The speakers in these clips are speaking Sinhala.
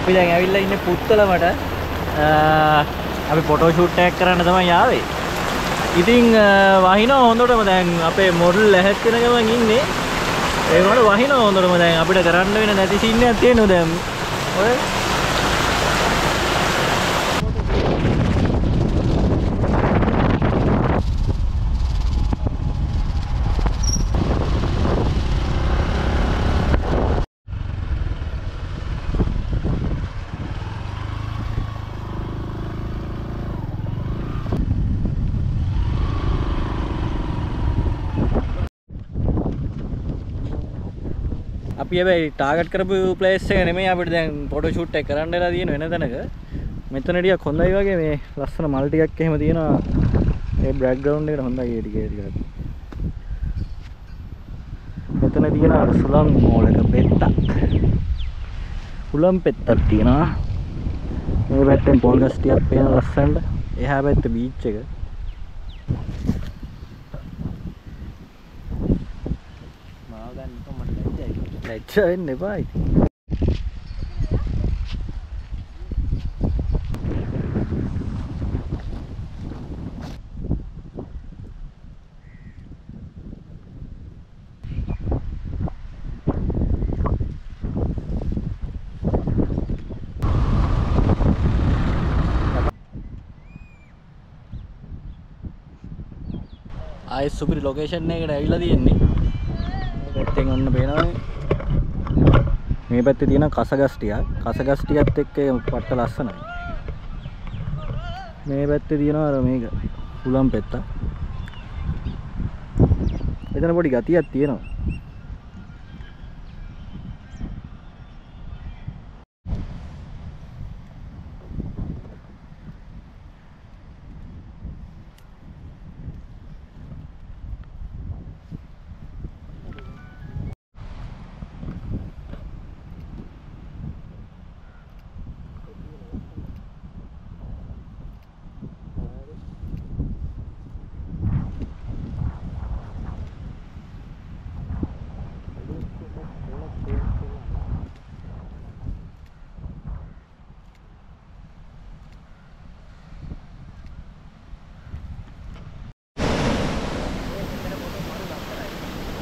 අපි දැන් ඇවිල්ලා ඉන්නේ පුත්තලමට අපි ෆොටෝ ෂූට් එකක් කරන්න තමයි ආවේ. ඉතින් වහිනවා හොඳටම දැන් අපේ මොඩල් ලැහත් වෙන ගමන් ඉන්නේ. ඒ වුණාට වහිනවා හොඳටම දැන් අපිට කරන්න වෙන නැති සීන් එකක් තියෙනවා දැන්. ඔය අපි හැබැයි ටාගට් කරපු ප්ලේස් එක නෙමෙයි අපිට දැන් ෆොටෝ ෂූට් එක කරන්න වෙලා තියෙන වෙන තැනක. මෙතන ටිකක් හොඳයි වගේ මේ ලස්සන මල් ටිකක් එහෙම තියෙනවා. ඒ බෑග්ග්‍රවුන්ඩ් එකට හොඳයි ඒ ටික ඒ ටික. මෙතන තියෙන අර සුලම් මෝලක පෙත්තක්. සුලම් පෙත්තක් තියෙනවා. මේ පැත්තෙන් පොල් ගස් ටිකක් පේන ලස්සනට. එහා පැත්තේ බීච් එක. මාව ගන්න කොහමද ලැජ්ජයි. ලැජ්ජා වෙන්න එපා ඉතින්. ආයෙත් සුපිරි ලොකේෂන් එකකට ඇවිල්ලා තියෙන්නේ. මේ පැත්තෙන් ඔන්න පේනවනේ. මේ පැත්තේ තියෙන කසගස් ටිකක්. කසගස් ටිකත් එක්ක පට්ට ලස්සනයි. මේ පැත්තේ තියෙනවා අර මේක උලම් පෙත්ත. එතන පොඩි ගතියක් තියෙනවා.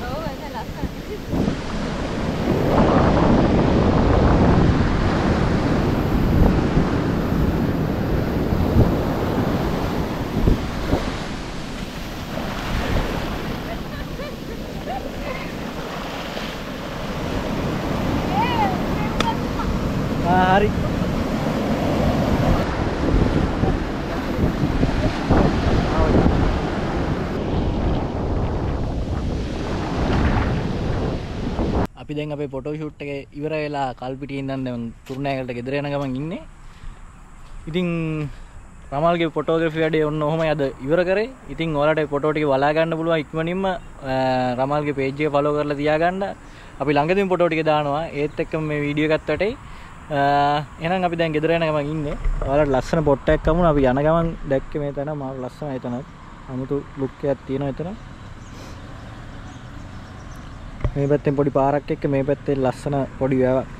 ඔව් එතන ලස්සනයි. ආ හරි. අපි දැන් අපේ ෆොටෝ ෂූට් එක ඉවර වෙලා කල්පිටියෙන් ඉඳන් දැන් තුරුණෑගලට ගෙදර යන ගමන් ඉන්නේ. ඉතින් රමල්ගේ ෆොටෝග්‍රෆි වැඩේ ඔන්න ඔහොමයි අද ඉවර කරේ. ඉතින් ඔයාලට ෆොටෝ ටික බලා ගන්න පුළුවන් ඉක්මනින්ම රමල්ගේ පේජ් එක ෆලෝ කරලා තියාගන්න. අපි ළඟදීම ෆොටෝ ටික දානවා. ඒත් එක්කම මේ වීඩියෝ එකත් වටේ එහෙනම් අපි දැන් ගෙදර යන ගමන් ඉන්නේ. ඔයාලට ලස්සන පොට් එකක් කමුණ අපි යන ගමන් දැක්කේ මේ තැන මාව ලස්සනයි එතනත්. 아무තු ලුක් එකක් තියෙනවා එතන. මේ පැත්තෙන් පොඩි පාරක් එක්ක මේ පැත්තේ ලස්සන පොඩි වැවක්